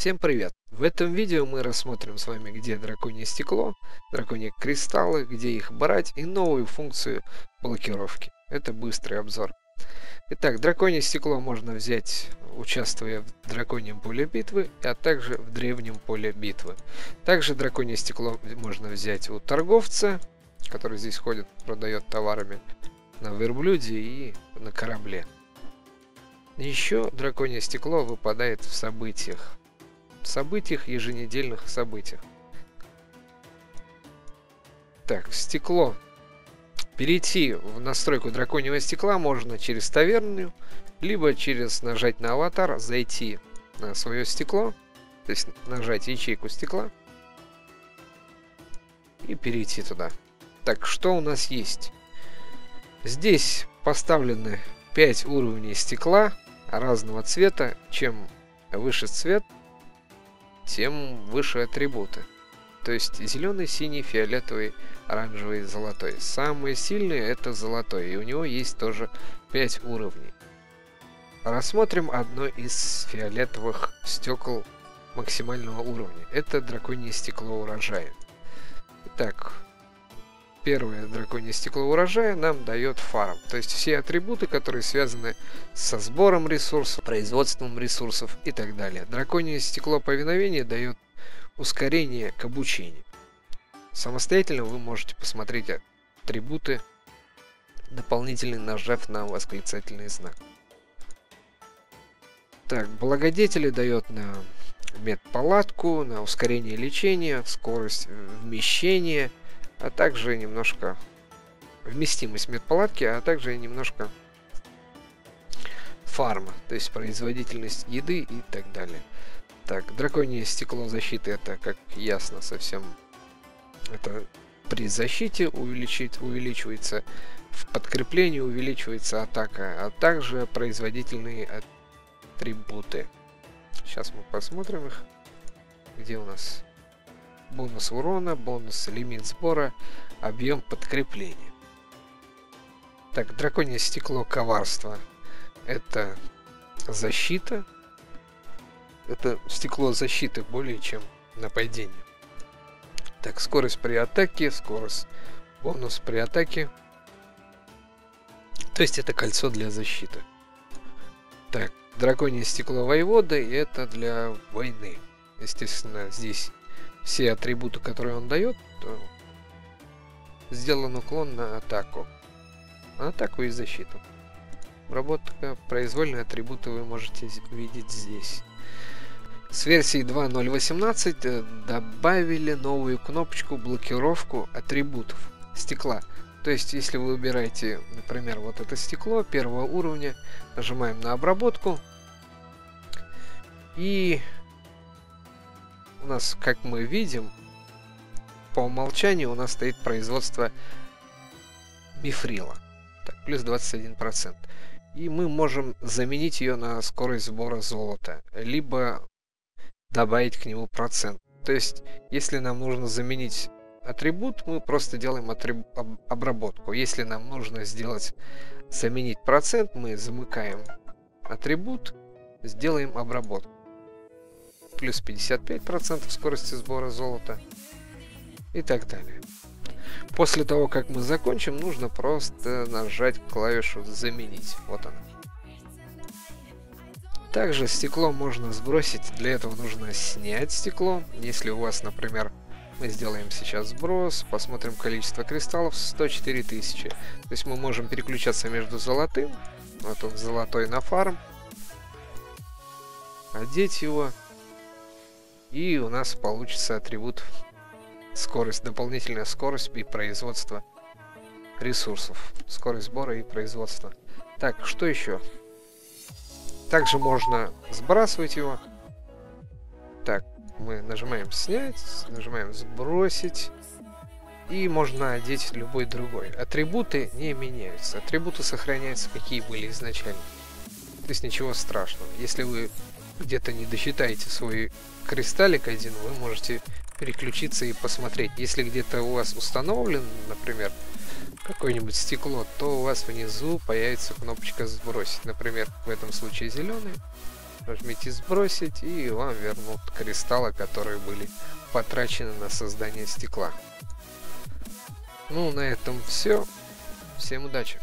Всем привет! В этом видео мы рассмотрим с вами, где драконье стекло, драконьи кристаллы, где их брать и новую функцию блокировки. Это быстрый обзор. Итак, драконье стекло можно взять, участвуя в драконьем поле битвы, а также в древнем поле битвы. Также драконье стекло можно взять у торговца, который здесь ходит, продает товарами на верблюде и на корабле. Еще драконье стекло выпадает в событиях. Событиях, еженедельных событиях. Так, стекло. Перейти в настройку драконьего стекла можно через таверну, либо через нажать на аватар, зайти на свое стекло, то есть нажать ячейку стекла и перейти туда. Так, что у нас есть? Здесь поставлены 5 уровней стекла разного цвета. Чем выше цвет, тем выше атрибуты. То есть зеленый, синий, фиолетовый, оранжевый, золотой. Самые сильные это золотой, и у него есть тоже 5 уровней. Рассмотрим одно из фиолетовых стекол максимального уровня. Это драконье стекло урожая. Итак, первое драконье стекло урожая нам дает фарм. То есть все атрибуты, которые связаны со сбором ресурсов, производством ресурсов и так далее. Драконье стекло повиновения дает ускорение к обучению. Самостоятельно вы можете посмотреть атрибуты, дополнительно нажав на восклицательный знак. Так, благодетели дает на медпалатку, на ускорение лечения, скорость вмещения – а также немножко вместимость медпалатки, а также немножко фарма, то есть производительность еды и так далее. Так, драконье стекло защиты это, как ясно, совсем это при защите увеличить, увеличивается в подкреплении увеличивается атака, а также производительные атрибуты. Сейчас мы посмотрим их. Где у нас бонус урона, бонус лимит сбора, объем подкрепления. Так, драконье стекло коварства. Это защита. Это стекло защиты более чем нападение. Так, скорость при атаке, скорость, бонус при атаке. То есть это кольцо для защиты. Так, драконье стекло воеводы это для войны. Естественно, здесь все атрибуты, которые он дает, то сделан уклон на атаку. На атаку и защиту. Обработка произвольные атрибуты вы можете увидеть здесь. С версии 2.018 э, добавили новую кнопочку блокировку атрибутов стекла. То есть, если вы выбираете, например, вот это стекло первого уровня, нажимаем на обработку, и нас, как мы видим, по умолчанию у нас стоит производство мифрила. Так, плюс 21%. И мы можем заменить ее на скорость сбора золота, либо добавить к нему процент. То есть, если нам нужно заменить атрибут, мы просто делаем атриб... обработку. Если нам нужно сделать заменить процент, мы замыкаем атрибут, сделаем обработку плюс 55% скорости сбора золота и так далее. После того, как мы закончим, нужно просто нажать клавишу «Заменить». Вот она. Также стекло можно сбросить. Для этого нужно снять стекло. Если у вас, например, мы сделаем сейчас сброс, посмотрим количество кристаллов 104 тысячи. То есть мы можем переключаться между золотым, вот он золотой на фарм, одеть его и у нас получится атрибут скорость, дополнительная скорость и производство ресурсов. Скорость сбора и производства. Так, что еще? Также можно сбрасывать его. Так, мы нажимаем снять, нажимаем сбросить. И можно одеть любой другой. Атрибуты не меняются. Атрибуты сохраняются, какие были изначально. То есть ничего страшного. Если вы где-то не досчитаете свой кристаллик один, вы можете переключиться и посмотреть. Если где-то у вас установлен, например, какое-нибудь стекло, то у вас внизу появится кнопочка сбросить. Например, в этом случае зеленый. Нажмите сбросить и вам вернут кристаллы, которые были потрачены на создание стекла. Ну, на этом все. Всем удачи!